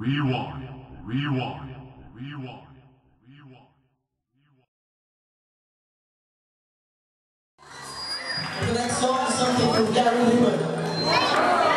Rewind. Rewind. Rewind. The next song is something from Gary Newman.